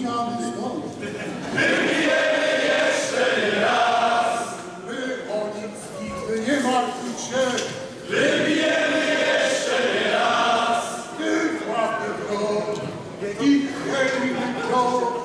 widziany stąd. Wy o nic nigdy nie martwić się. Wybijemy jeszcze raz. Ty sławny wrog i chętny krok.